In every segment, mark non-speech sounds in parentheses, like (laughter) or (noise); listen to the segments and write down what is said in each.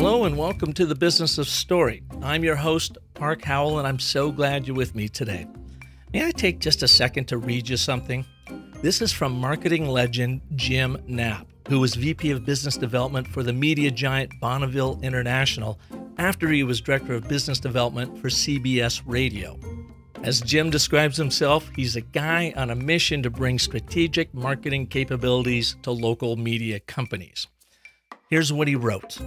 Hello and welcome to the Business of Story. I'm your host, Park Howell, and I'm so glad you're with me today. May I take just a second to read you something? This is from marketing legend Jim Knapp, who was VP of Business Development for the media giant Bonneville International after he was Director of Business Development for CBS Radio. As Jim describes himself, he's a guy on a mission to bring strategic marketing capabilities to local media companies. Here's what he wrote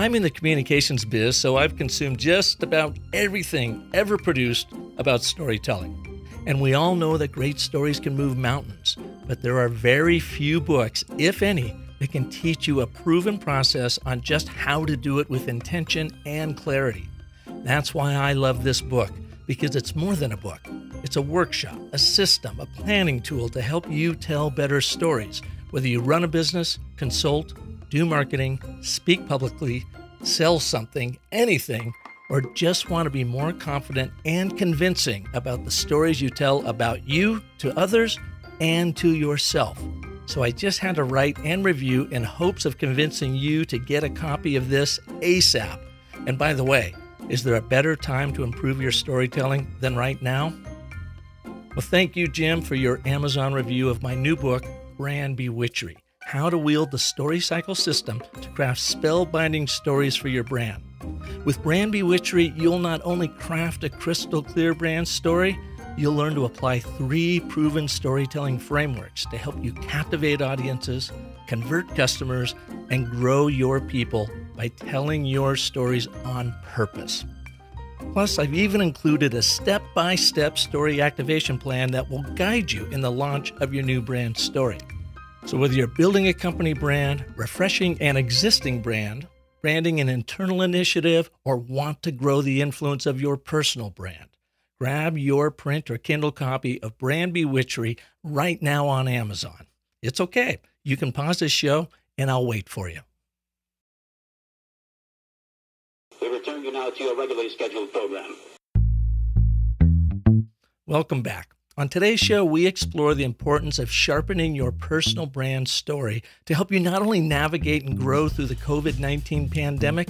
I'm in the communications biz, so I've consumed just about everything ever produced about storytelling. And we all know that great stories can move mountains, but there are very few books, if any, that can teach you a proven process on just how to do it with intention and clarity. That's why I love this book, because it's more than a book. It's a workshop, a system, a planning tool to help you tell better stories, whether you run a business, consult, do marketing, speak publicly, sell something, anything or just want to be more confident and convincing about the stories you tell about you to others and to yourself. So I just had to write and review in hopes of convincing you to get a copy of this ASAP. And by the way, is there a better time to improve your storytelling than right now? Well, thank you, Jim, for your Amazon review of my new book, Brand Bewitchery How to Wield the Story Cycle System to Craft Spellbinding Stories for Your Brand. With Brand Bewitchery, you'll not only craft a crystal clear brand story, you'll learn to apply three proven storytelling frameworks to help you captivate audiences, convert customers, and grow your people by telling your stories on purpose. Plus, I've even included a step by step story activation plan that will guide you in the launch of your new brand story. So, whether you're building a company brand, refreshing an existing brand, branding an internal initiative, or want to grow the influence of your personal brand. Grab your print or Kindle copy of Brand Bewitchery right now on Amazon. It's okay. You can pause this show and I'll wait for you. We return you now to your regularly scheduled program. Welcome back. On today's show, we explore the importance of sharpening your personal brand story to help you not only navigate and grow through the COVID 19 pandemic,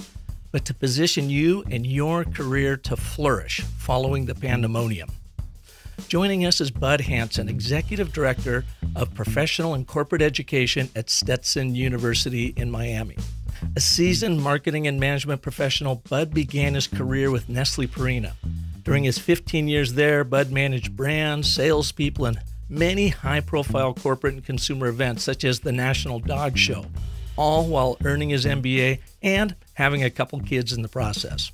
but to position you and your career to flourish following the pandemonium. Joining us is Bud Hanson, Executive Director of Professional and Corporate Education at Stetson University in Miami. A seasoned marketing and management professional, Bud began his career with Nestle Purina during his 15 years there, Bud managed brands, salespeople, and many high profile corporate and consumer events, such as the National Dog Show, all while earning his MBA and having a couple kids in the process.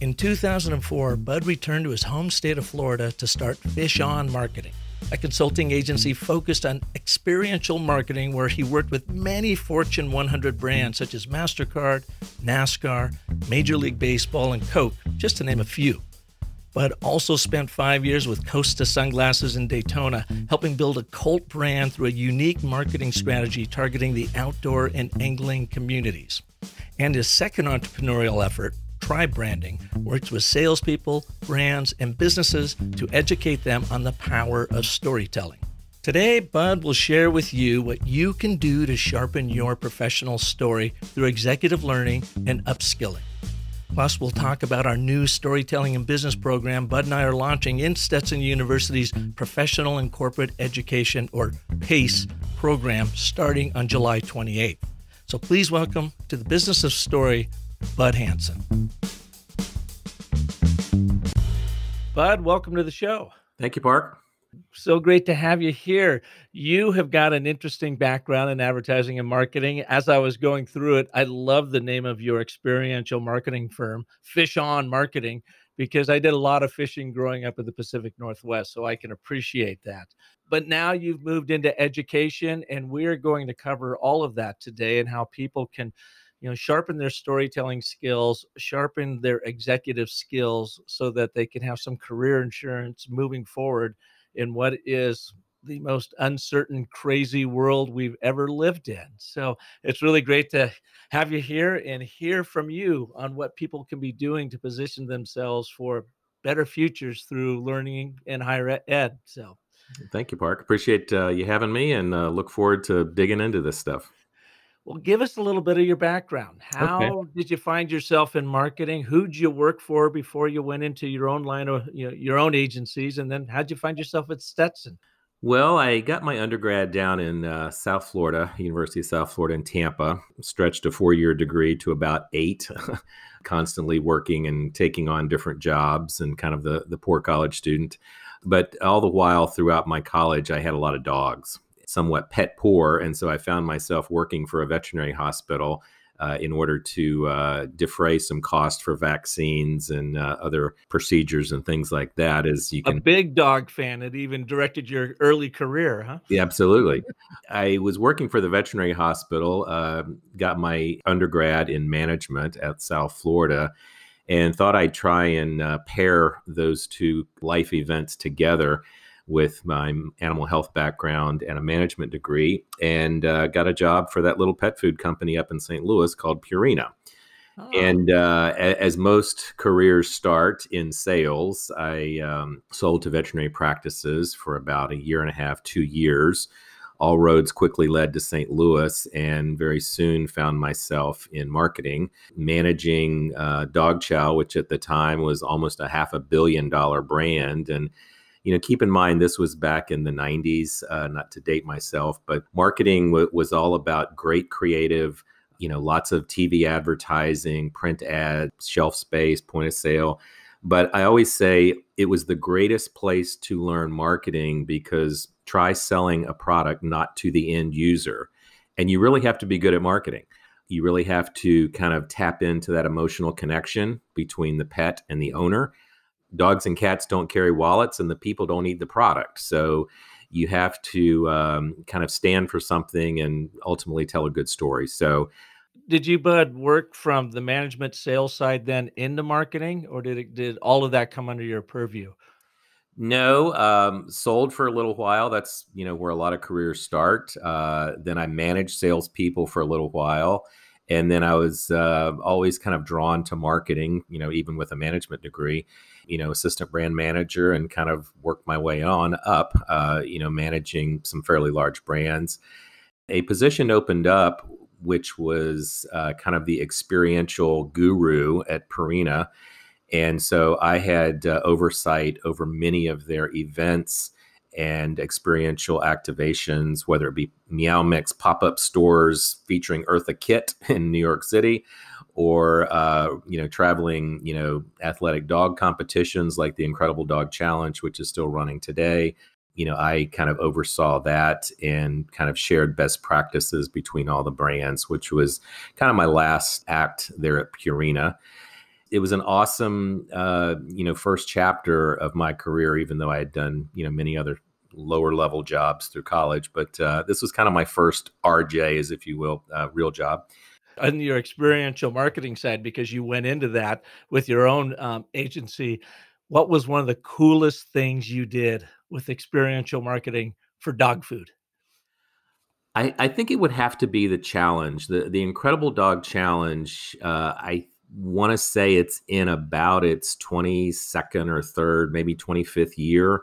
In 2004, Bud returned to his home state of Florida to start Fish On Marketing, a consulting agency focused on experiential marketing where he worked with many Fortune 100 brands such as MasterCard, NASCAR, Major League Baseball, and Coke, just to name a few. Bud also spent five years with Costa Sunglasses in Daytona, helping build a cult brand through a unique marketing strategy targeting the outdoor and angling communities. And his second entrepreneurial effort, Tribe Branding, works with salespeople, brands, and businesses to educate them on the power of storytelling. Today, Bud will share with you what you can do to sharpen your professional story through executive learning and upskilling. Plus, we'll talk about our new storytelling and business program Bud and I are launching in Stetson University's Professional and Corporate Education, or PACE, program starting on July 28th. So please welcome to the Business of Story, Bud Hanson. Bud, welcome to the show. Thank you, Park so great to have you here. You have got an interesting background in advertising and marketing. As I was going through it, I love the name of your experiential marketing firm, Fish On Marketing, because I did a lot of fishing growing up in the Pacific Northwest, so I can appreciate that. But now you've moved into education, and we're going to cover all of that today and how people can you know sharpen their storytelling skills sharpen their executive skills so that they can have some career insurance moving forward in what is the most uncertain, crazy world we've ever lived in. So it's really great to have you here and hear from you on what people can be doing to position themselves for better futures through learning and higher ed. So thank you, Park. Appreciate uh, you having me and uh, look forward to digging into this stuff. Well, give us a little bit of your background. How Okay. did you find yourself in marketing? Who'd you work for before you went into your own line of you know, your own agencies? And then how'd you find yourself at Stetson? Well, I got my undergrad down in uh, South Florida, University of South Florida in Tampa. Stretched a four-year degree to about eight, (laughs) constantly working and taking on different jobs, and kind of the the poor college student. But all the while throughout my college, I had a lot of dogs, somewhat pet poor, and so I found myself working for a veterinary hospital uh, in order to uh, defray some cost for vaccines and uh, other procedures and things like that. As you A can big dog fan that even directed your early career, huh? Yeah, absolutely. I was working for the veterinary hospital, uh, got my undergrad in management at South Florida, and thought I'd try and uh, pair those two life events together with my animal health background and a management degree, and uh, got a job for that little pet food company up in St. Louis called Purina. Oh, And uh, as most careers start in sales, I um, sold to veterinary practices for about a year and a half, two years. All roads quickly led to St. Louis, and very soon found myself in marketing, managing uh, Dog Chow, which at the time was almost a half a billion dollar brand. And you know, keep in mind this was back in the 90s, uh, not to date myself, but marketing w- was all about great creative you know, lots of TV advertising, print ads, shelf space, point of sale. But I always say it was the greatest place to learn marketing because try selling a product not to the end user. And you really have to be good at marketing. You really have to kind of tap into that emotional connection between the pet and the owner. Dogs and cats don't carry wallets, and the people don't eat the product. So you have to um, kind of stand for something and ultimately tell a good story. So Did you, Bud, work from the management sales side then into marketing, or did it did all of that come under your purview? no, um, sold for a little while. That's you know where a lot of careers start. Uh, then I managed salespeople for a little while, and then I was uh, always kind of drawn to marketing. You know, even with a management degree, you know, assistant brand manager, and kind of worked my way on up. Uh, you know, managing some fairly large brands. A position opened up which was uh, kind of the experiential guru at Purina. And so I had uh, oversight over many of their events and experiential activations, whether it be Meow Mix pop up stores featuring Eartha Kitt in New York City, or uh, you know traveling you know athletic dog competitions like the Incredible Dog Challenge, which is still running today you know, I kind of oversaw that and kind of shared best practices between all the brands, which was kind of my last act there at Purina. It was an awesome, uh, you know, first chapter of my career, even though I had done, you know, many other lower level jobs through college. But uh, this was kind of my first RJ, as if you will, uh, real job. On your experiential marketing side, because you went into that with your own um, agency, what was one of the coolest things you did with experiential marketing for dog food? I, I think it would have to be the challenge, the the Incredible Dog Challenge. Uh, I want to say it's in about its 22nd or third, maybe 25th year.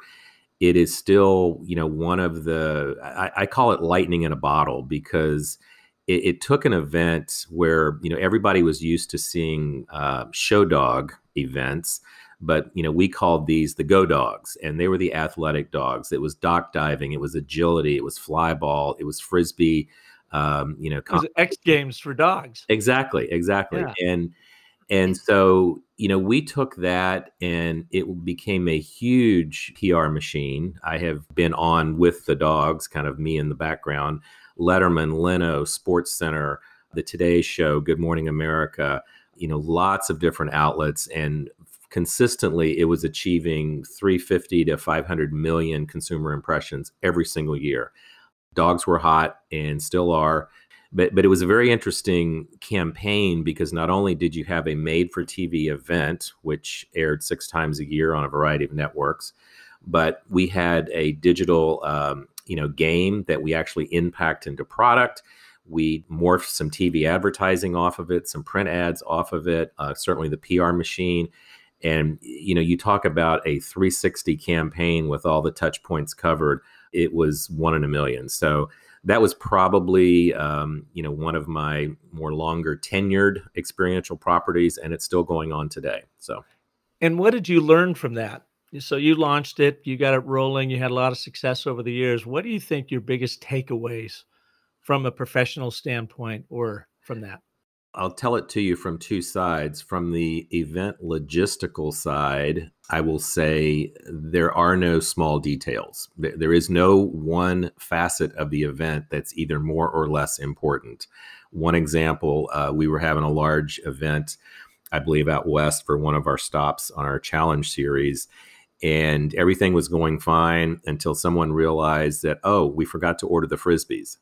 It is still, you know, one of the I, I call it lightning in a bottle because it, it, took an event where you know everybody was used to seeing uh, show dog events but you know we called these the go dogs and they were the athletic dogs. It was dock diving it was agility it was fly ball it was frisbee um, you know x games for dogs. Exactly exactly yeah. and and so you know we took that and it became a huge pr machine. I have been on with the dogs kind of me in the background letterman leno sports center the today show good morning america you know lots of different outlets. And consistently it was achieving 350 to 500 million consumer impressions every single year. Dogs were hot and still are. But but it was a very interesting campaign because not only did you have a made for TV event which aired 6 times a year on a variety of networks but we had a digital um, you know game that we actually impact into product we morphed some TV advertising off of it, some print ads off of it, uh, certainly the PR machine. And you know, you talk about a 360 campaign with all the touch points covered. It was one in a million. So that was probably um, you know one of my more longer tenured experiential properties, and it's still going on today. So, and what did you learn from that? So you launched it, you got it rolling, you had a lot of success over the years. What do you think your biggest takeaways from a professional standpoint or from that? I'll tell it to you from two sides. From the event logistical side, I will say there are no small details. There is no one facet of the event that's either more or less important. One example, uh, we were having a large event, I believe, out west for one of our stops on our challenge series. And everything was going fine until someone realized that, oh, we forgot to order the frisbees.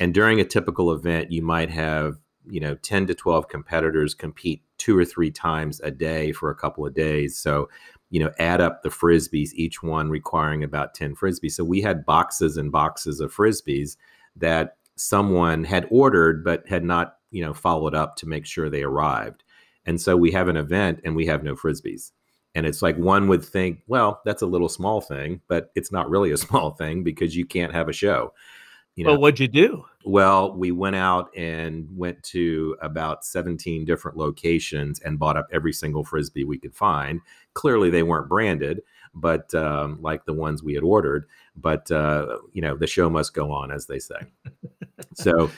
And during a typical event, you might have you know 10 to 12 competitors compete two or three times a day for a couple of days. So you know add up the frisbees each one requiring about 10 frisbees. So we had boxes and boxes of frisbees that someone had ordered but had not you know followed up to make sure they arrived. And so we have an event and we have no frisbees and it's like one would think well that's a little small thing but it's not really a (laughs) small thing because you can't have a show you know, well, what'd you do? Well, we went out and went to about 17 different locations and bought up every single frisbee we could find. Clearly, they weren't branded, but um, like the ones we had ordered. But uh, you know, the show must go on, as they say. (laughs) so,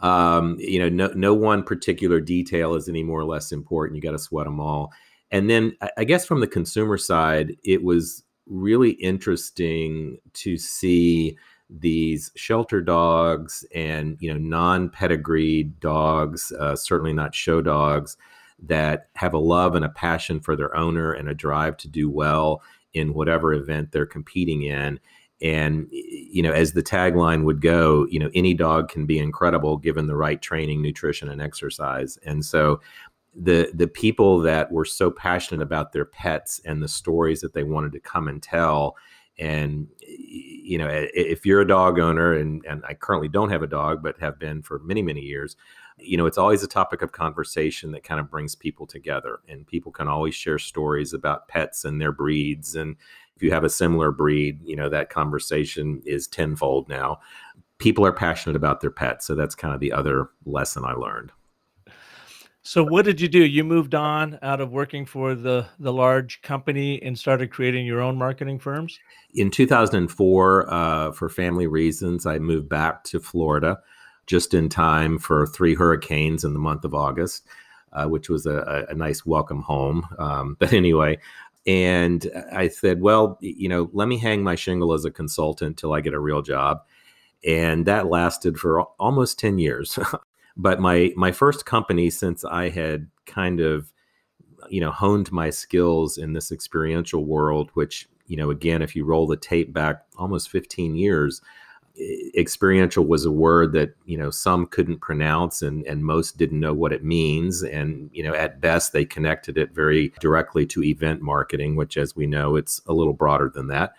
um, you know, no no one particular detail is any more or less important. You got to sweat them all. And then, I guess from the consumer side, it was really interesting to see these shelter dogs and you know non-pedigreed dogs, uh, certainly not show dogs, that have a love and a passion for their owner and a drive to do well in whatever event they're competing in. And you know, as the tagline would go, you know, any dog can be incredible given the right training, nutrition, and exercise. And so, the the people that were so passionate about their pets and the stories that they wanted to come and tell and you know, if you're a dog owner, and and I currently don't have a dog, but have been for many many years, you know, it's always a topic of conversation that kind of brings people together, and people can always share stories about pets and their breeds, and if you have a similar breed, you know, that conversation is tenfold now. People are passionate about their pets, so that's kind of the other lesson I learned. So what did you do? You moved on out of working for the the large company and started creating your own marketing firms. In 2004, uh, for family reasons, I moved back to Florida just in time for three hurricanes in the month of August, uh, which was a, a, nice welcome home. Um, (laughs) but anyway, and I said, well, you know, let me hang my shingle as a consultant till I get a real job. And that lasted for almost 10 years. (laughs) But my my first company, since I had kind of you know honed my skills in this experiential world, which you know again, if you roll the tape back almost 15 years, experiential was a word that you know some couldn't pronounce and and most didn't know what it means. And you know at best they connected it very directly to event marketing which as we know it's a little broader than that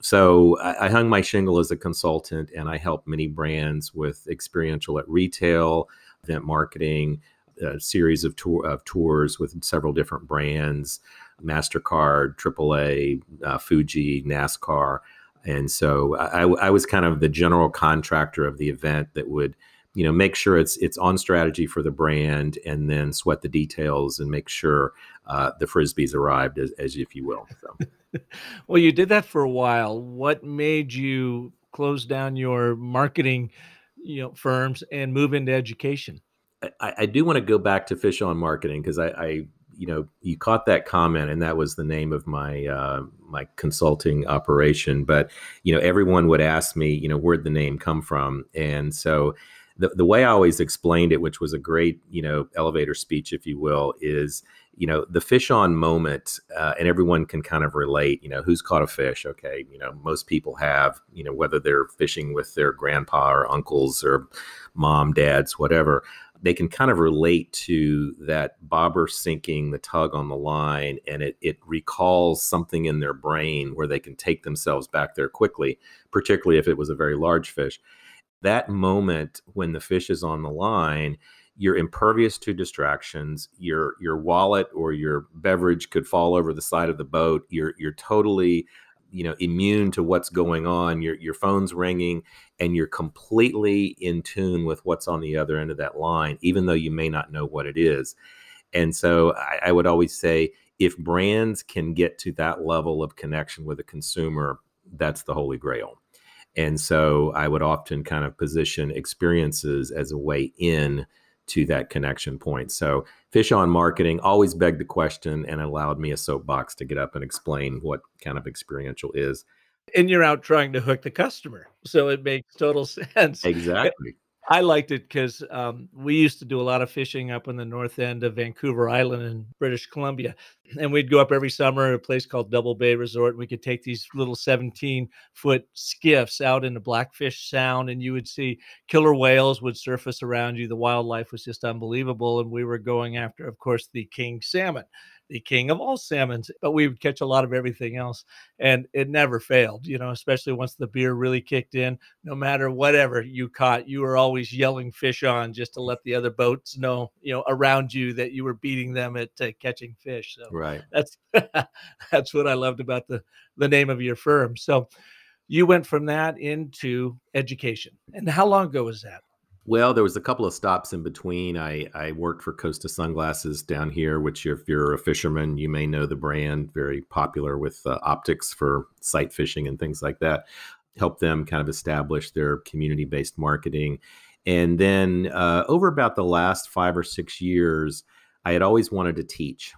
so I, I hung my shingle as a consultant and i help many brands with experiential at retail event marketing, a series of, tour, of tours with several different brands, MasterCard, AAA, uh, Fuji, NASCAR. And so I, I, was kind of the general contractor of the event that would, you know, make sure it's it's on strategy for the brand, and then sweat the details and make sure uh, the frisbees arrived, as, as if you will. So. (laughs) well, you did that for a while. What made you close down your marketing you know firms and move into education i, I do want to go back to fish on marketing because I, I you know you caught that comment and that was the name of my uh, my consulting operation but you know everyone would ask me you know where'd the name come from and so the, the way i always explained it which was a great you know elevator speech if you will is you know the fish on moment uh, and everyone can kind of relate you know who's caught a fish okay? You know most people have you know whether they're fishing with their grandpa or uncles or mom dads whatever they can kind of relate to that bobber sinking the tug on the line and it, it recalls something in their brain where they can take themselves back there quickly particularly if it was a very large fish. That moment when the fish is on the line you're impervious to distractions. Your your wallet or your beverage could fall over the side of the boat. You're you're totally you know immune to what's going on your your phone's ringing and you're completely in tune with what's on the other end of that line even though you may not know what it is and so I, I would always say if brands can get to that level of connection with a consumer that's the holy grail and so i would often kind of position experiences as a way in to that connection point. So fish on marketing always begged the question and allowed me a soapbox to get up and explain what kind of experiential is. And you're out trying to hook the customer. So it makes total (laughs) sense. Exactly. I liked it because um, we used to do a lot of fishing up in the north end of Vancouver Island in British Columbia. (clears throat) And we'd go up every summer at a place called Double Bay Resort. We could take these little 17 foot skiffs out into Blackfish Sound, and you would see killer whales would surface around you. The wildlife was just unbelievable. And we were going after, of course, the king salmon the king of all salmons, but we would catch a lot of everything else. And it never failed, you know, especially once the beer really kicked in. No matter whatever you caught, you were always yelling fish on just to let the other boats know, you know, around you that you were beating them at uh, catching fish. So right. That's (laughs) that's what I loved about the the name of your firm. So you went from that into education. And how long ago was that? Well, there was a couple of stops in between. I, I worked for Costa Sunglasses down here, which if you're a fisherman, you may know the brand, very popular with uh, optics for sight fishing and things like that. Helped them kind of establish their community-based marketing. And then uh, over about the last five or six years, I had always wanted to teach.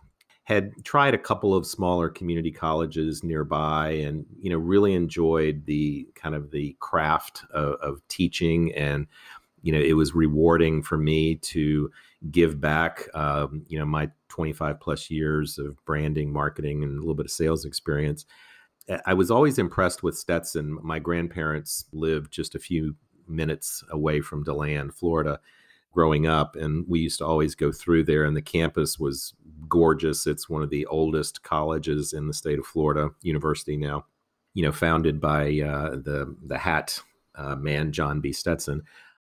Had tried a couple of smaller community colleges nearby, and you know really enjoyed the kind of the craft of, of teaching and you know, it was rewarding for me to give back, um, you know, my 25 plus years of branding, marketing, and a little bit of sales experience. I was always impressed with Stetson. My grandparents lived just a few minutes away from DeLand, Florida, growing up. And we used to always go through there, and the campus was gorgeous. It's one of the oldest colleges in the state of Florida, university now, you know, founded by uh, the, the hat uh, man, John B. Stetson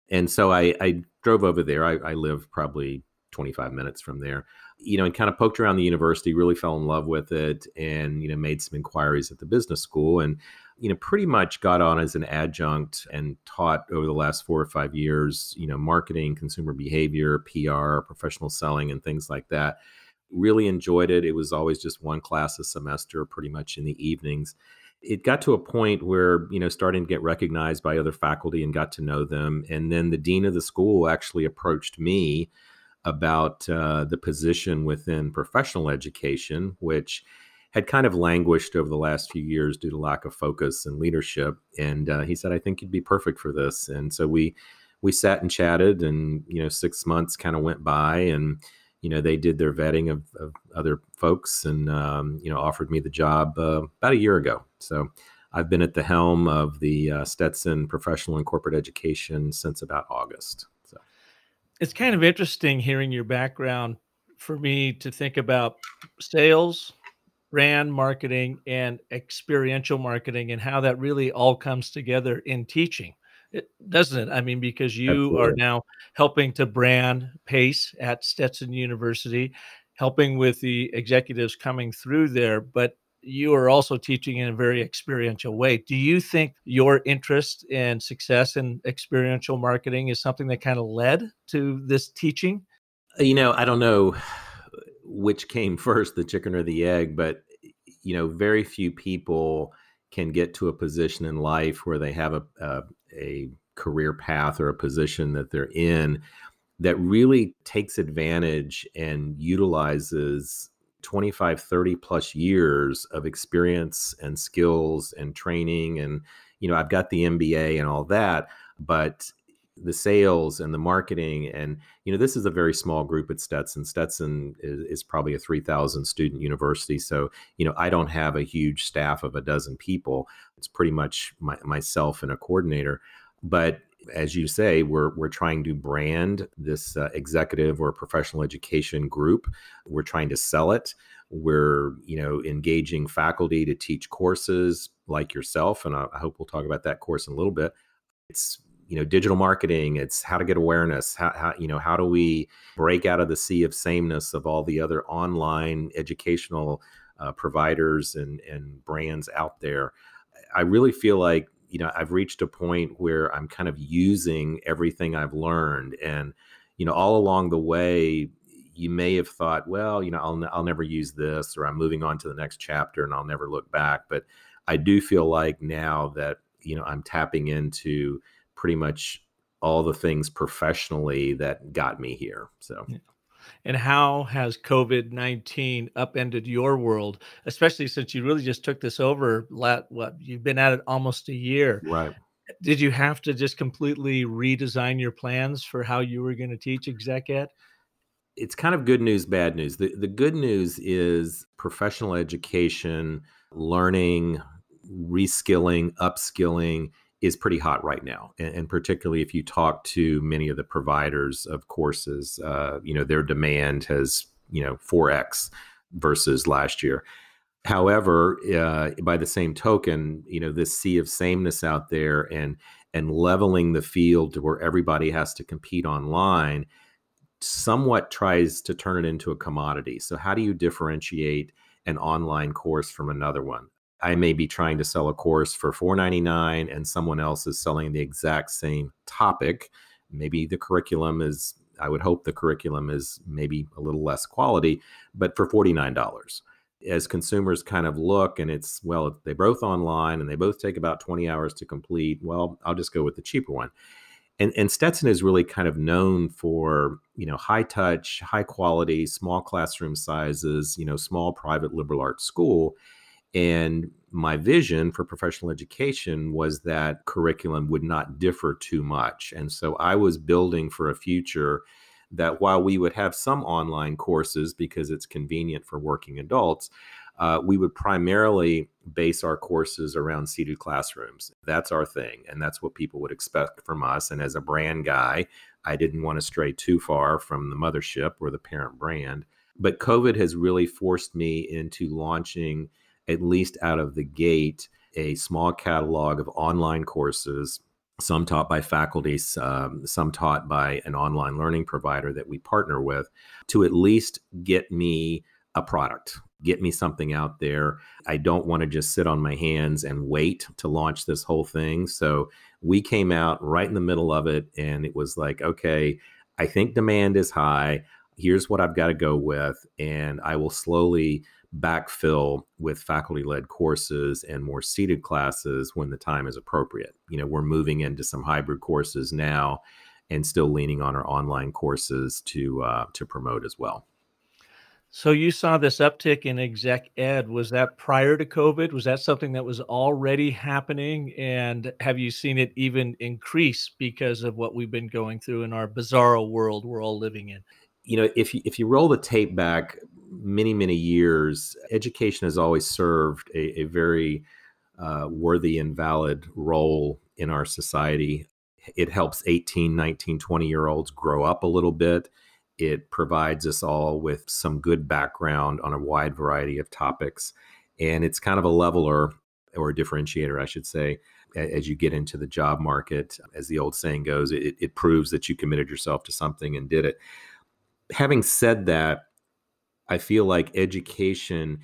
and so I, I drove over there. I, I, live probably 25 minutes from there, you know, and kind of poked around the university, really fell in love with it, and, you know, made some inquiries at the business school and, you know, pretty much got on as an adjunct and taught over the last four or five years, you know, marketing, consumer behavior, PR, professional selling, and things like that. Really enjoyed it. It was always just one class a semester, pretty much in the evenings it got to a point where you know starting to get recognized by other faculty and got to know them and then the dean of the school actually approached me about uh, the position within professional education which had kind of languished over the last few years due to lack of focus and leadership and uh, he said i think you'd be perfect for this. And so we we sat and chatted and you know six months kind of went by and you know they did their vetting of, of other folks and um, you know offered me the job uh, about a year ago. So i've been at the helm of the uh, stetson professional and corporate education since about august so. It's kind of interesting hearing your background for me to think about sales brand marketing and experiential marketing and how that really all comes together in teaching it, doesn't it? I mean, because you Absolutely. are now helping to brand PACE at Stetson University, helping with the executives coming through there, but you are also teaching in a very experiential way. Do you think your interest and success in experiential marketing is something that kind of led to this teaching? Uh, you know, I don't know which came (laughs) first, the chicken or the egg, but you know, very few people can get to a position in life where they have a, a, a career path or a position that they're in that really takes advantage and utilizes 25 30 plus years of experience and skills and training and you know i've got the mba and all that but the sales and the marketing and you know this is a very small group at stetson. Stetson is, is probably a 3000 student university so you know i don't have a huge staff of a dozen people. It's pretty much my, myself and a coordinator. But as you say we're we're trying to brand this uh, executive or professional education group. We're trying to sell it. We're you know engaging faculty to teach courses like yourself and I, I hope we'll talk about that course in a little bit. It's you know digital marketing it's how to get awareness how, how you know how do we break out of the sea of sameness of all the other online educational uh, providers and and brands out there. I really feel like you know I've reached a point where I'm kind of using everything I've learned, and you know all along the way, you may have thought, well, you know, I'll I'll never use this, or I'm moving on to the next chapter, and I'll never look back. But I do feel like now that you know I'm tapping into pretty much all the things professionally that got me here. So. Yeah. And how has COVID 19 upended your world, especially since you really just took this over? What you've been at it almost a year. Right. Did you have to just completely redesign your plans for how you were going to teach exec ed? It's kind of good news, bad news. The, the good news is professional education, learning, reskilling, upskilling is pretty hot right now, and, and, particularly if you talk to many of the providers of courses, uh, you know their demand has you know four x versus last year. However, uh, by the same token, you know this sea of sameness out there and and leveling the field to where everybody has to compete online somewhat tries to turn it into a commodity. So how do you differentiate an online course from another one? I may be trying to sell a course for $4.99 and someone else is selling the exact same topic. Maybe the curriculum is, I would hope the curriculum is maybe a little less quality, but for $49. As consumers kind of look and it's, well, they both online and they both take about 20 hours to complete, well, I'll just go with the cheaper one. And, and Stetson is really kind of known for, you know, high touch, high quality, small classroom sizes, you know, small private liberal arts school and my vision for professional education was that curriculum would not differ too much. And so I was building for a future that while we would have some online courses because it's convenient for working adults, uh, we would primarily base our courses around seated classrooms. That's our thing, and that's what people would expect from us. And as a brand guy, I didn't want to stray too far from the mothership or the parent brand. But COVID has really forced me into launching at least out of the gate, a small catalog of online courses, some taught by faculty, um, some taught by an online learning provider that we partner with, to at least get me a product, get me something out there. I don't want to just sit on my hands and wait to launch this whole thing. So we came out right in the middle of it, and it was like, okay, I think demand is high. Here's what I've got to go with. And I will slowly backfill with faculty led courses and more seated classes when the time is appropriate. You know, we're moving into some hybrid courses now and still leaning on our online courses to uh, to promote as well. So you saw this uptick in exec ed. Was that prior to COVID? Was that something that was already happening? And have you seen it even increase because of what we've been going through in our bizarro world we're all living in? You know, if you, if you roll the tape back many, many years, education has always served a, a very uh, worthy and valid role in our society. It helps 18, 19, 20 year olds grow up a little bit. It provides us all with some good background on a wide variety of topics. And it's kind of a leveler or a differentiator, I should say, as you get into the job market. As the old saying goes, it, it proves that you committed yourself to something and did it. Having said that, I feel like education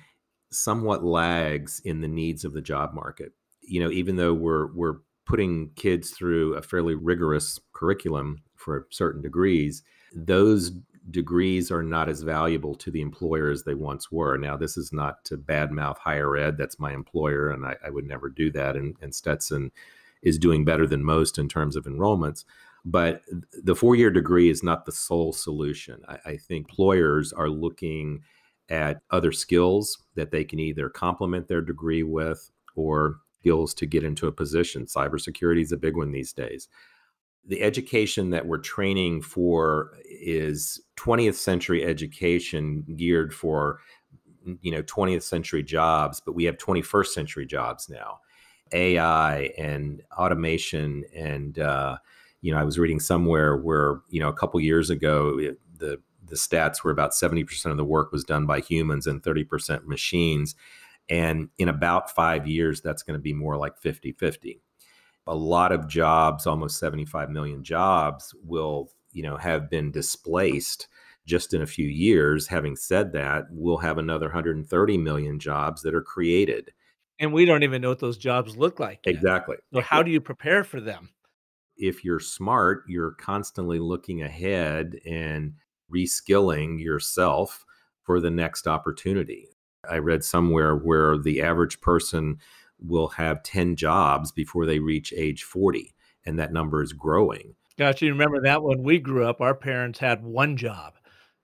somewhat lags in the needs of the job market. You know, even though we're we're putting kids through a fairly rigorous curriculum for certain degrees, those degrees are not as valuable to the employer as they once were. Now, this is not to badmouth higher ed. That's my employer, and I, I would never do that. And, and Stetson is doing better than most in terms of enrollments. But the four year degree is not the sole solution. I, I, think employers are looking at other skills that they can either complement their degree with or skills to get into a position. Cybersecurity is a big one these days. The education that we're training for is 20th century education geared for you know 20th century jobs, but we have 21st century jobs now. AI and automation and uh, you know, I was reading somewhere where, you know, a couple years ago, it, the the stats were about 70% of the work was done by humans and 30% machines. And in about five years, that's going to be more like 50 50. A lot of jobs, almost 75 million jobs, will, you know, have been displaced just in a few years. Having said that, we'll have another 130 million jobs that are created. And we don't even know what those jobs look like. Yet. Exactly. So, how do you prepare for them? If you're smart, you're constantly looking ahead and reskilling yourself for the next opportunity. I read somewhere where the average person will have 10 jobs before they reach age 40, and that number is growing. Gosh, you remember that when we grew up, our parents had one job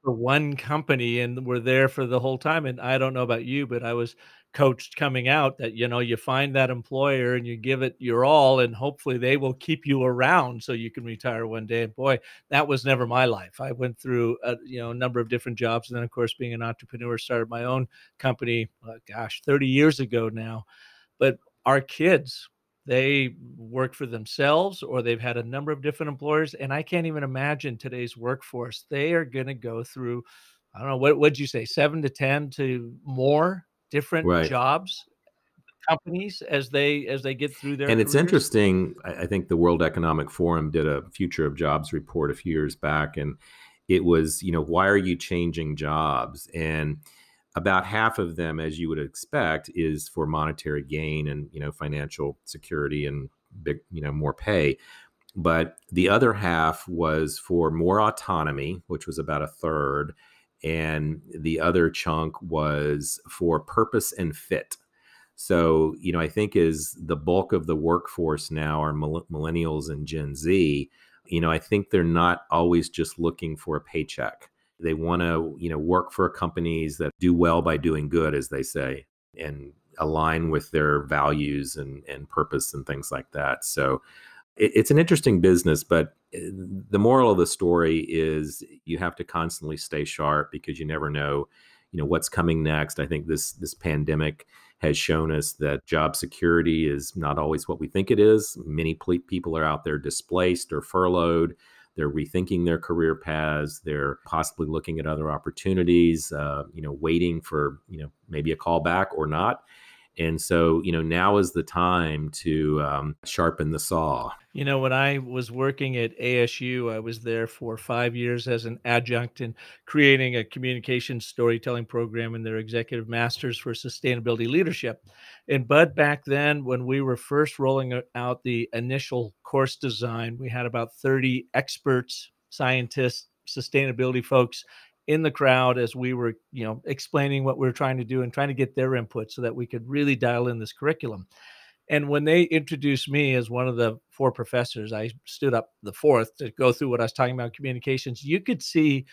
for one company and were there for the whole time. And I don't know about you, but I was coached coming out that you know you find that employer and you give it your all and hopefully they will keep you around so you can retire one day. And boy that was never my life. I went through a you know a number of different jobs and then of course being an entrepreneur started my own company uh, gosh 30 years ago now. But our kids they work for themselves or they've had a number of different employers and i can't even imagine today's workforce. They are going to go through i don't know what would you say 7 to 10 to more different Right. jobs companies as they as they get through their and it's interesting I, I think the world economic forum did a future of jobs report a few years back and it was you know why are you changing jobs? And about half of them as you would expect is for monetary gain and you know financial security and big you know more pay. But the other half was for more autonomy which was about a third and the other chunk was for purpose and fit so, you know, I think as the bulk of the workforce now are millennials and Gen Z, you know, I think they're not always just looking for a paycheck. They want to, you know, work for companies that do well by doing good, as they say, and align with their values and, and purpose and things like that. So it, it's an interesting business, but uh, the moral of the story is you have to constantly stay sharp because you never know, you know, what's coming next. I think this this pandemic has shown us that job security is not always what we think it is. Many ple- people are out there displaced or furloughed. They're rethinking their career paths. They're possibly looking at other opportunities. Uh, you know, waiting for you know maybe a call back or not. And so, you know, now is the time to um, sharpen the saw. You know, when I was working at ASU, I was there for five years as an adjunct in creating a communication storytelling program in their executive masters for sustainability leadership. And Bud, back then, when we were first rolling out the initial course design, we had about 30 experts, scientists, sustainability folks in the crowd as we were, you know, explaining what we were trying to do and trying to get their input so that we could really dial in this curriculum. And when they introduced me as one of the four professors, I stood up the fourth to go through what I was talking about communications. You could see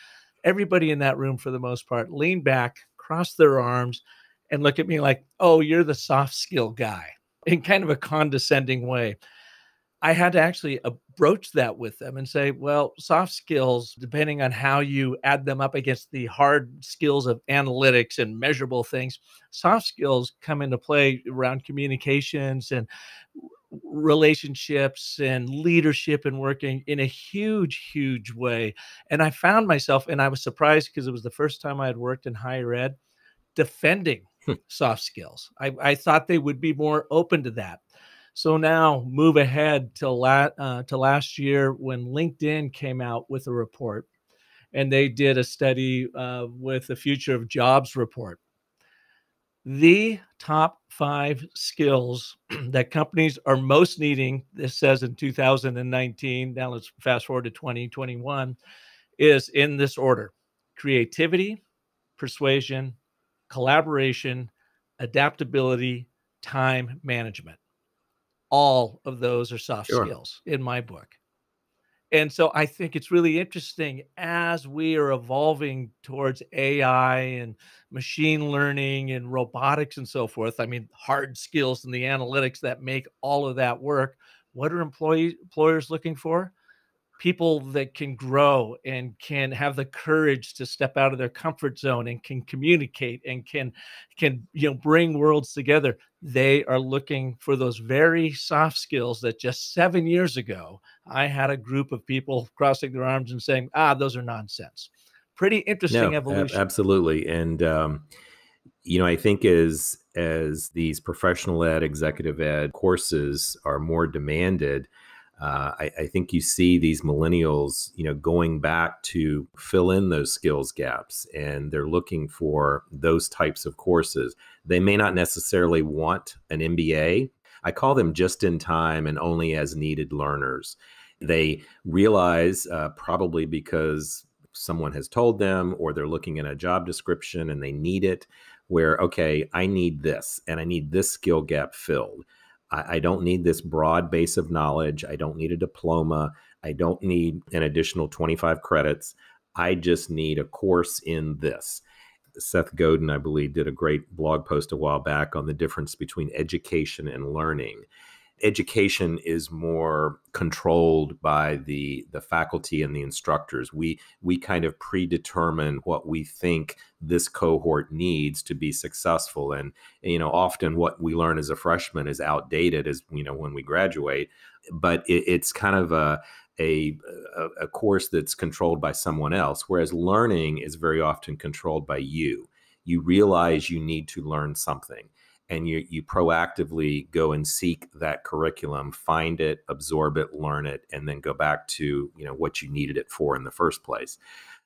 everybody in that room, for the most part, lean back, cross their arms, and look at me like, oh, you're the soft skill guy in kind of a condescending way. I had to actually broach that with them and say, well, soft skills, depending on how you add them up against the hard skills of analytics and measurable things, soft skills come into play around communications and relationships and leadership and working in a huge, huge way. And I found myself, and I was surprised because it was the first time I had worked in higher ed, defending Hmm. soft skills. I, I thought they would be more open to that. So now move ahead to, la- uh, to last year when LinkedIn came out with a report and they did a study uh, with the Future of Jobs report. The top five skills (clears throat) that companies are most needing, this says in 2019, now let's fast forward to 2021, is in this order creativity, persuasion, collaboration, adaptability, time management. All of those are soft Sure. skills in my book. And so I think it's really interesting as we are evolving towards AI and machine learning and robotics and so forth. I mean, hard skills and the analytics that make all of that work. What are employee employers looking for? People that can grow and can have the courage to step out of their comfort zone and can communicate and can can you know bring worlds together. They are looking for those very soft skills that just 7 years ago I had a group of people crossing their arms and saying, "Ah, those are nonsense." Pretty interesting No, evolution. absolutely. And um, you know, I think as as these professional ed, executive ed courses are more demanded, Uh, I, I, think you see these millennials, you know, going back to fill in those skills gaps, and they're looking for those types of courses. They may not necessarily want an MBA. I call them just in time and only as needed learners. They realize, uh, probably because someone has told them, or they're looking at a job description and they need it, where, okay, I need this and I need this skill gap filled. I, I don't need this broad base of knowledge. I don't need a diploma. I don't need an additional 25 credits. I just need a course in this. Seth Godin, I believe, did a great blog post a while back on the difference between education and learning education is more controlled by the the faculty and the instructors. We we kind of predetermine what we think this cohort needs to be successful. And you know often what we learn as a freshman is outdated as you know when we graduate. But it, it's kind of a a, a course that's controlled by someone else whereas learning is very often controlled by you. You realize you need to learn something and you you proactively go and seek that curriculum find it absorb it learn it and then go back to you know what you needed it for in the first place.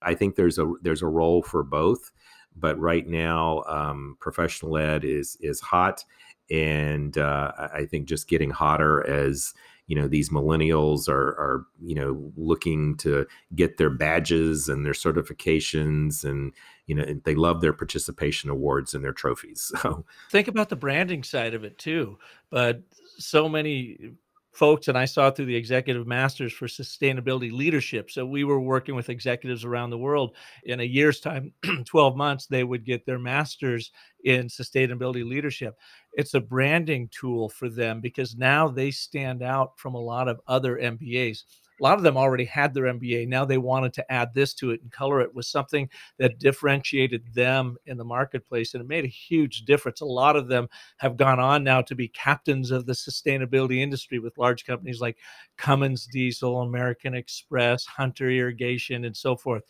I think there's a there's a role for both but right now um, professional ed is is hot and uh, i think just getting hotter as you know these millennials are are you know looking to get their badges and their certifications and you know they love their participation awards and their trophies (laughs) so think about the branding side of it too but so many folks and I saw through the executive masters for sustainability leadership. So we were working with executives around the world. In a year's time, (clears throat) 12 months, they would get their masters in sustainability leadership. It's a branding tool for them because now they stand out from a lot of other MBAs a lot of them already had their MBA. Now they wanted to add this to it and color it with something that differentiated them in the marketplace. And it made a huge difference. A lot of them have gone on now to be captains of the sustainability industry with large companies like Cummins Diesel, American Express, Hunter Irrigation, and so forth.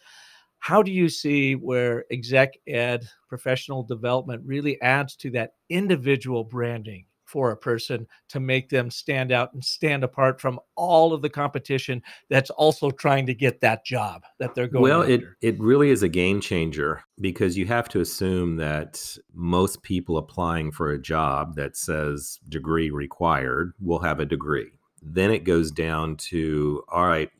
How do you see where exec ed professional development really adds to that individual branding for a person to make them stand out and stand apart from all of the competition that's also trying to get that job that they're going well after. it it really is a game changer because you have to assume that most people applying for a job that says degree required will have a degree then it goes down to all right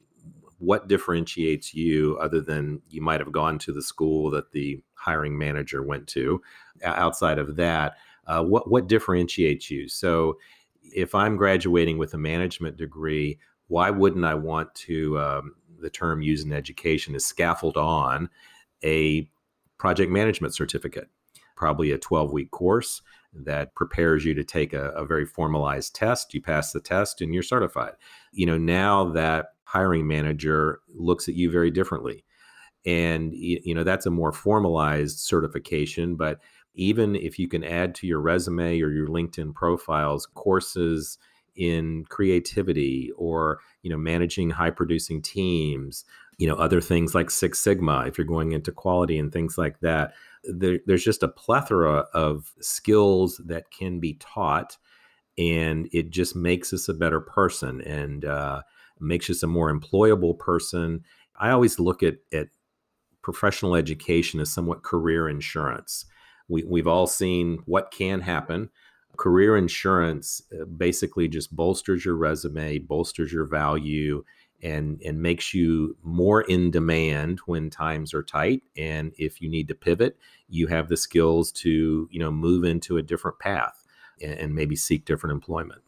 what differentiates you other than you might have gone to the school that the hiring manager went to outside of that uh, what what differentiates you? So, if I'm graduating with a management degree, why wouldn't I want to? Um, the term used in education is scaffold on a project management certificate, probably a 12 week course that prepares you to take a, a, very formalized test. You pass the test and you're certified. You know, now that hiring manager looks at you very differently. And, you know, that's a more formalized certification, but even if you can add to your resume or your LinkedIn profiles courses in creativity or you know managing high producing teams you know other things like six sigma if you're going into quality and things like that there, there's just a plethora of skills that can be taught and it just makes us a better person and uh, makes us a more employable person. I always look at, at professional education as somewhat career insurance we, we've all seen what can happen. Career insurance uh, basically just bolsters your resume, bolsters your value, and and makes you more in demand when times are tight. And if you need to pivot, you have the skills to you know move into a different path and, and maybe seek different employment.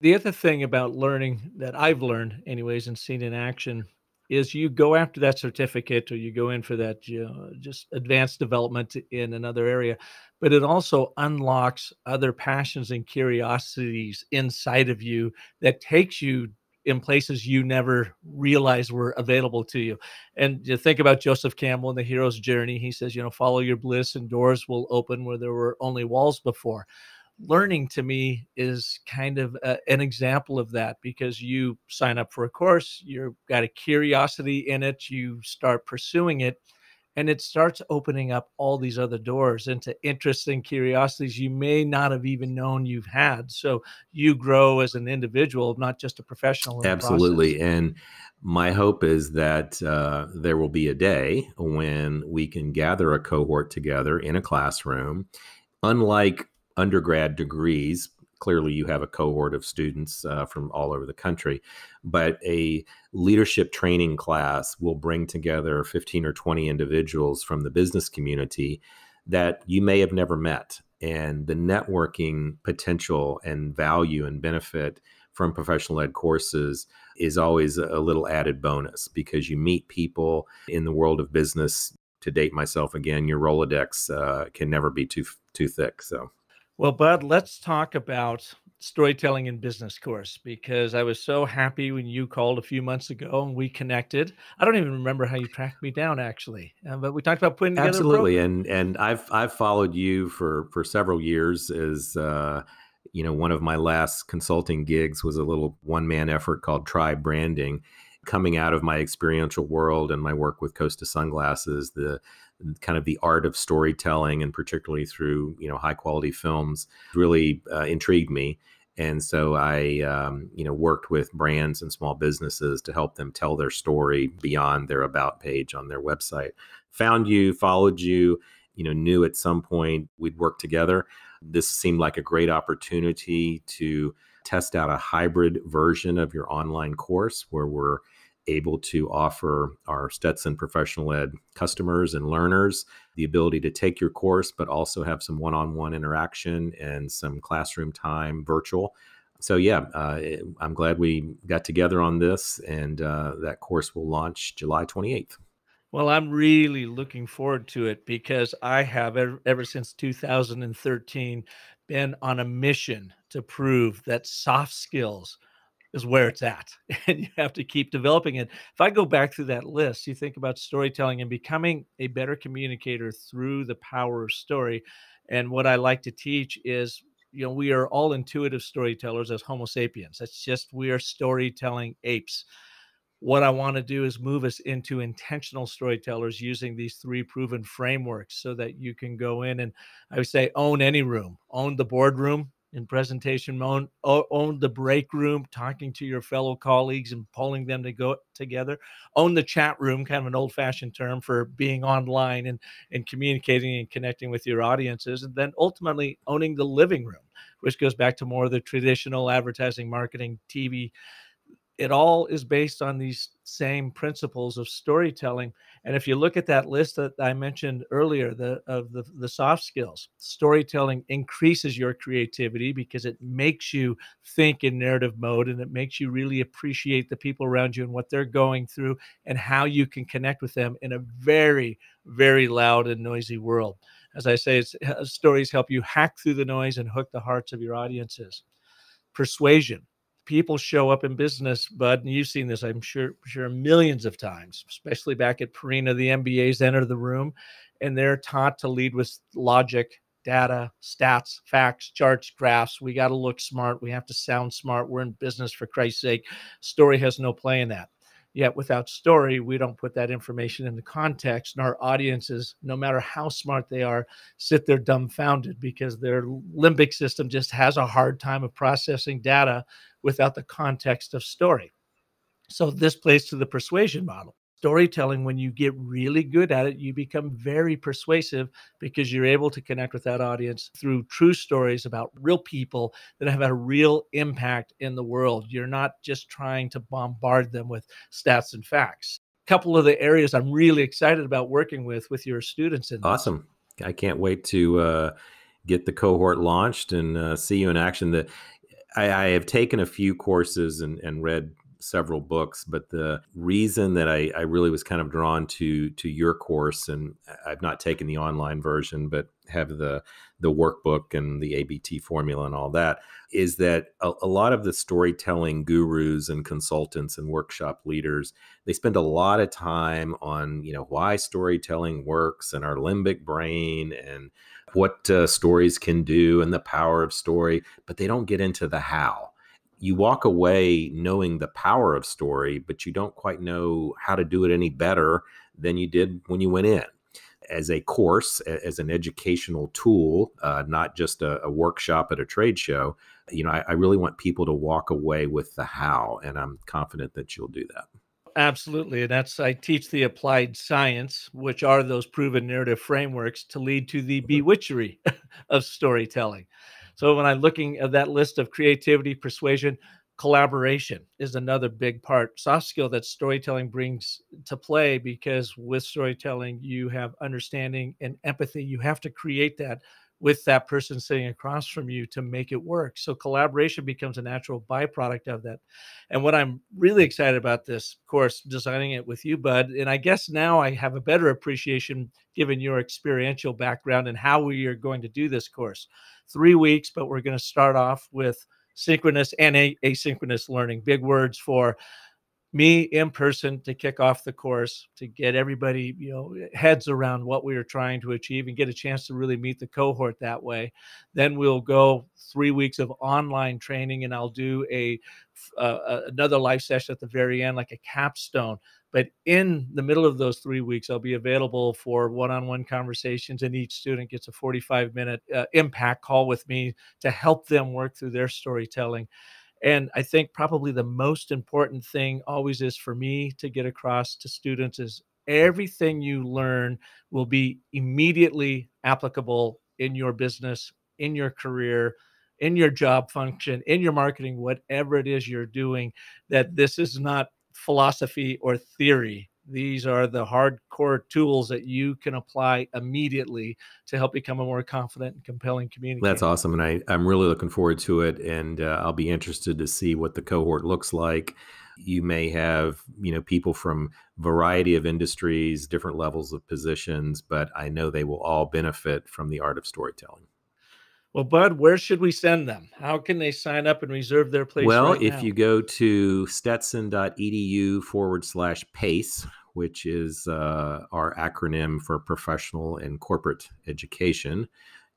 The other thing about learning that I've learned, anyways, and seen in action is you go after that certificate or you go in for that you know, just advanced development in another area but it also unlocks other passions and curiosities inside of you that takes you in places you never realized were available to you. And you think about Joseph Campbell in the hero's journey. He says, you know, follow your bliss and doors will open where there were only walls before learning to me is kind of a, an example of that because you sign up for a course, you've got a curiosity in it, you start pursuing it, and it starts opening up all these other doors into interesting curiosities you may not have even known you've had. So you grow as an individual not just a professional absolutely and my hope is that uh, there will be a day when we can gather a cohort together in a classroom unlike undergrad degrees. Clearly you have a cohort of students uh, from all over the country but a leadership training class will bring together 15 or 20 individuals from the business community that you may have never met. And the networking potential and value and benefit from professional ed courses is always a little added bonus because you meet people in the world of business. To date myself again your rolodex uh, can never be too too thick so well, Bud, let's talk about storytelling in business course because I was so happy when you called a few months ago and we connected. I don't even remember how you tracked me down actually, uh, but we talked about putting together absolutely. And and I've I've followed you for for several years as uh, you know one of my last consulting gigs was a little one man effort called Tribe Branding. Coming out of my experiential world and my work with Costa Sunglasses, the kind of the art of storytelling and particularly through you know high quality films really uh, intrigued me. And so i um, you know worked with brands and small businesses to help them tell their story beyond their about page on their website. Found you followed you you know knew at some point we'd work together. This seemed like a great opportunity to test out a hybrid version of your online course where we're able to offer our Stetson professional ed customers and learners the ability to take your course, but also have some one on one interaction and some classroom time virtual. So, yeah, uh, I'm glad we got together on this, and uh, that course will launch July 28th. Well, I'm really looking forward to it because I have ever, ever since 2013 been on a mission to prove that soft skills is where it's at (laughs) and you have to keep developing it. If i go back through that list you think about storytelling and becoming a better communicator through the power of story and what i like to teach is you know we are all intuitive storytellers as homo sapiens. That's just we are storytelling apes. What i want to do is move us into intentional storytellers using these three proven frameworks so that you can go in and i would say own any room own the boardroom in presentation mode, own the break room, talking to your fellow colleagues and pulling them to go together, own the chat room, kind of an old fashioned term for being online and, and communicating and connecting with your audiences, and then ultimately owning the living room, which goes back to more of the traditional advertising, marketing, TV it all is based on these same principles of storytelling. And if you look at that list that I mentioned earlier, the of the, the soft skills, storytelling increases your creativity because it makes you think in narrative mode and it makes you really appreciate the people around you and what they're going through and how you can connect with them in a very, very loud and noisy world. As I say, uh, stories help you hack through the noise and hook the hearts of your audiences. Persuasion people show up in business, Bud, and you've seen this, I'm sure, sure millions of times, especially back at Purina, the MBAs enter the room and they're taught to lead with logic, data, stats, facts, charts, graphs. We got to look smart. We have to sound smart. We're in business for Christ's sake. Story has no play in that. Yet without story, we don't put that information into context, and our audiences, no matter how smart they are, sit there dumbfounded because their limbic system just has a hard time of processing data without the context of story. So this plays to the persuasion model. Storytelling, when you get really good at it, you become very persuasive because you're able to connect with that audience through true stories about real people that have had a real impact in the world. You're not just trying to bombard them with stats and facts. A couple of the areas I'm really excited about working with with your students. In awesome! I can't wait to uh, get the cohort launched and uh, see you in action. The I, I, have taken a few courses and, and read several books, but the reason that I, I really was kind of drawn to to your course, and I've not taken the online version, but have the the workbook and the ABT formula and all that, is that a, a lot of the storytelling gurus and consultants and workshop leaders they spend a lot of time on you know why storytelling works and our limbic brain and what uh, stories can do and the power of story, but they don't get into the how you walk away knowing the power of story, but you don't quite know how to do it any better than you did when you went in. as a course, as an educational tool, uh, not just a, a, workshop at a trade show. You know, I, I really want people to walk away with the how, and I'm confident that you'll do that. Absolutely. And that's, I teach the applied science, which are those proven narrative frameworks to lead to the mm-hmm. bewitchery (laughs) of storytelling. So when I'm looking at that list of creativity, persuasion, collaboration is another big part. Soft skill that storytelling brings to play because with storytelling you have understanding and empathy. You have to create that with that person sitting across from you to make it work. So collaboration becomes a natural byproduct of that. And what i'm really excited about this course designing it with you bud and i guess now i have a better appreciation given your experiential background and how we are going to do this course. Three weeks but we're going to start off with synchronous and asynchronous learning. Big words for me in person to kick off the course to get everybody you know heads around what we are trying to achieve and get a chance to really meet the cohort that way then we'll go three weeks of online training and i'll do a uh, another live session at the very end like a capstone but in the middle of those three weeks, I'll be available for one on one conversations, and each student gets a 45 minute uh, impact call with me to help them work through their storytelling. And I think probably the most important thing always is for me to get across to students is everything you learn will be immediately applicable in your business, in your career, in your job function, in your marketing, whatever it is you're doing, that this is not philosophy or theory. These are the hardcore tools that you can apply immediately to help become a more confident and compelling communicator. That's awesome. And I, I'm really looking forward to it. And uh, I'll be interested to see what the cohort looks like. You may have, you know, people from variety of industries, different levels of positions, but I know they will all benefit from the art of storytelling. Well, Bud, where should we send them? How can they sign up and reserve their place? Well, right if now? you go to stetson.edu forward slash PACE, which is uh, our acronym for professional and corporate education,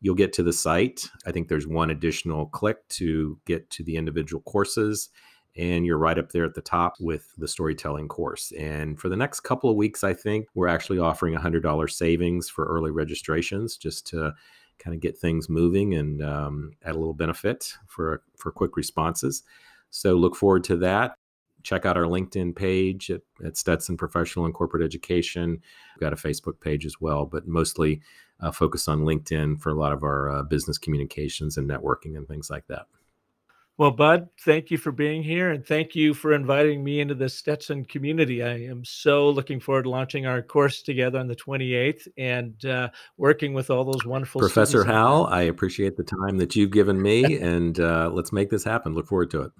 you'll get to the site. I think there's one additional click to get to the individual courses. And you're right up there at the top with the storytelling course. And for the next couple of weeks, I think we're actually offering $100 savings for early registrations just to kind of get things moving and um, add a little benefit for for quick responses. So look forward to that. Check out our LinkedIn page at, at Stetson Professional and Corporate Education. We've got a Facebook page as well, but mostly uh, focus on LinkedIn for a lot of our uh, business communications and networking and things like that. Well, Bud, thank you for being here and thank you for inviting me into the Stetson community. I am so looking forward to launching our course together on the 28th and uh, working with all those wonderful Professor Howell. I appreciate the time that you've given me and uh, let's make this happen. Look forward to it.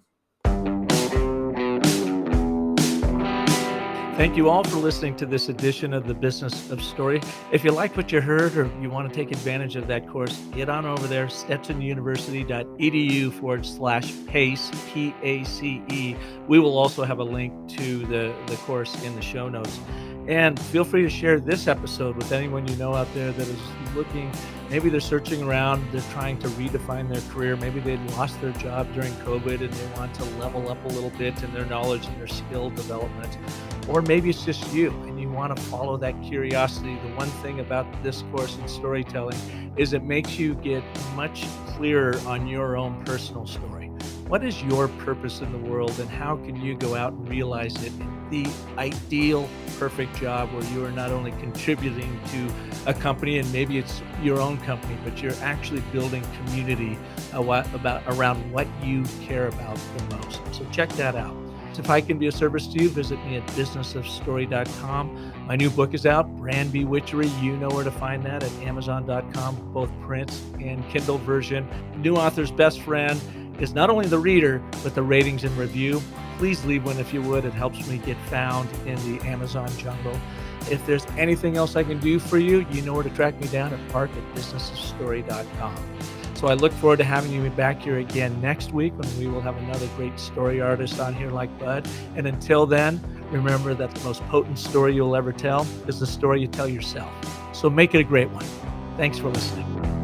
Thank you all for listening to this edition of the Business of Story. If you like what you heard or you want to take advantage of that course, get on over there, stetsonuniversity.edu forward slash PACE, P A C E. We will also have a link to the, the course in the show notes. And feel free to share this episode with anyone you know out there that is looking. Maybe they're searching around, they're trying to redefine their career. Maybe they lost their job during COVID and they want to level up a little bit in their knowledge and their skill development. Or maybe it's just you and you want to follow that curiosity. The one thing about this course in storytelling is it makes you get much clearer on your own personal story. What is your purpose in the world and how can you go out and realize it in the ideal, perfect job where you are not only contributing to a company and maybe it's your own company, but you're actually building community uh, about around what you care about the most. So check that out. If I can be a service to you, visit me at businessofstory.com. My new book is out, Brand Bewitchery. You know where to find that at amazon.com, both print and Kindle version. New author's best friend is not only the reader, but the ratings and review. Please leave one if you would. It helps me get found in the Amazon jungle. If there's anything else I can do for you, you know where to track me down at park at businessofstory.com. So I look forward to having you back here again next week when we will have another great story artist on here like Bud. And until then, remember that the most potent story you'll ever tell is the story you tell yourself. So make it a great one. Thanks for listening.